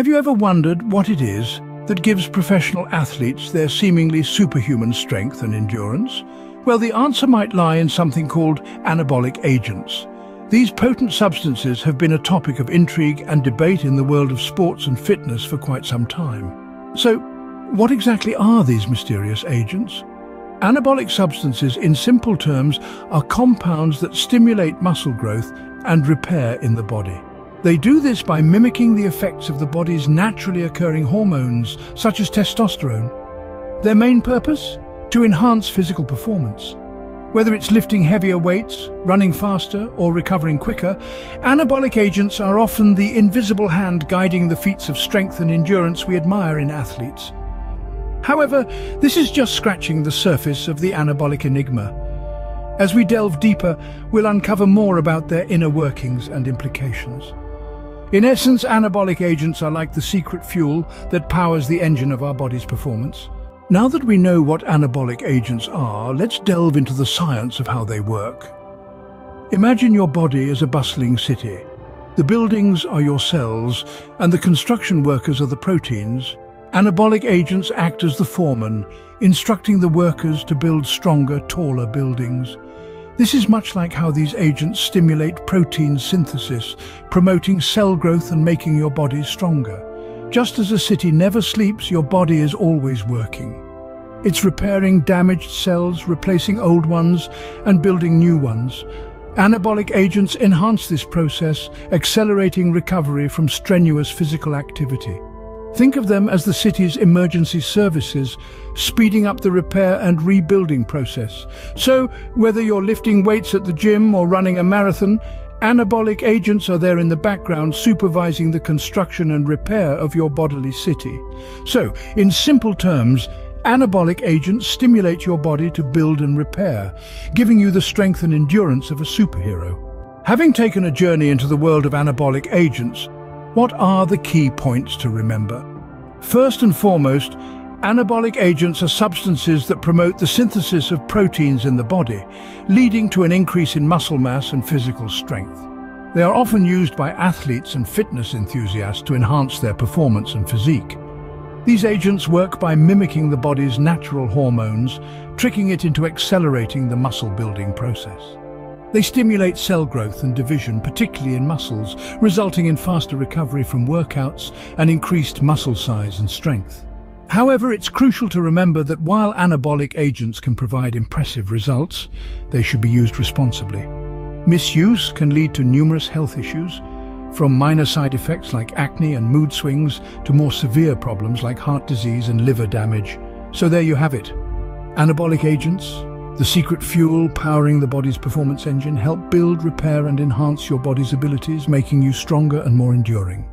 Have you ever wondered what it is that gives professional athletes their seemingly superhuman strength and endurance? Well, the answer might lie in something called anabolic agents. These potent substances have been a topic of intrigue and debate in the world of sports and fitness for quite some time. So, what exactly are these mysterious agents? Anabolic substances, in simple terms, are compounds that stimulate muscle growth and repair in the body. They do this by mimicking the effects of the body's naturally occurring hormones, such as testosterone. Their main purpose? To enhance physical performance. Whether it's lifting heavier weights, running faster, or recovering quicker, anabolic agents are often the invisible hand guiding the feats of strength and endurance we admire in athletes. However, this is just scratching the surface of the anabolic enigma. As we delve deeper, we'll uncover more about their inner workings and implications. In essence, anabolic agents are like the secret fuel that powers the engine of our body's performance. Now that we know what anabolic agents are, let's delve into the science of how they work. Imagine your body as a bustling city. The buildings are your cells, and the construction workers are the proteins. Anabolic agents act as the foreman, instructing the workers to build stronger, taller buildings. This is much like how these agents stimulate protein synthesis, promoting cell growth and making your body stronger. Just as a city never sleeps, your body is always working. It's repairing damaged cells, replacing old ones, and building new ones. Anabolic agents enhance this process, accelerating recovery from strenuous physical activity. Think of them as the city's emergency services, speeding up the repair and rebuilding process. So, whether you're lifting weights at the gym or running a marathon, anabolic agents are there in the background supervising the construction and repair of your bodily city. So, in simple terms, Anabolic agents stimulate your body to build and repair, giving you the strength and endurance of a superhero. Having taken a journey into the world of anabolic agents, what are the key points to remember? First and foremost, anabolic agents are substances that promote the synthesis of proteins in the body, leading to an increase in muscle mass and physical strength. They are often used by athletes and fitness enthusiasts to enhance their performance and physique. These agents work by mimicking the body's natural hormones, tricking it into accelerating the muscle-building process. They stimulate cell growth and division, particularly in muscles, resulting in faster recovery from workouts and increased muscle size and strength. However, it's crucial to remember that while anabolic agents can provide impressive results, they should be used responsibly. Misuse can lead to numerous health issues, from minor side effects like acne and mood swings to more severe problems like heart disease and liver damage. So there you have it. Anabolic agents, the secret fuel powering the body's performance engine help build, repair and enhance your body's abilities, making you stronger and more enduring.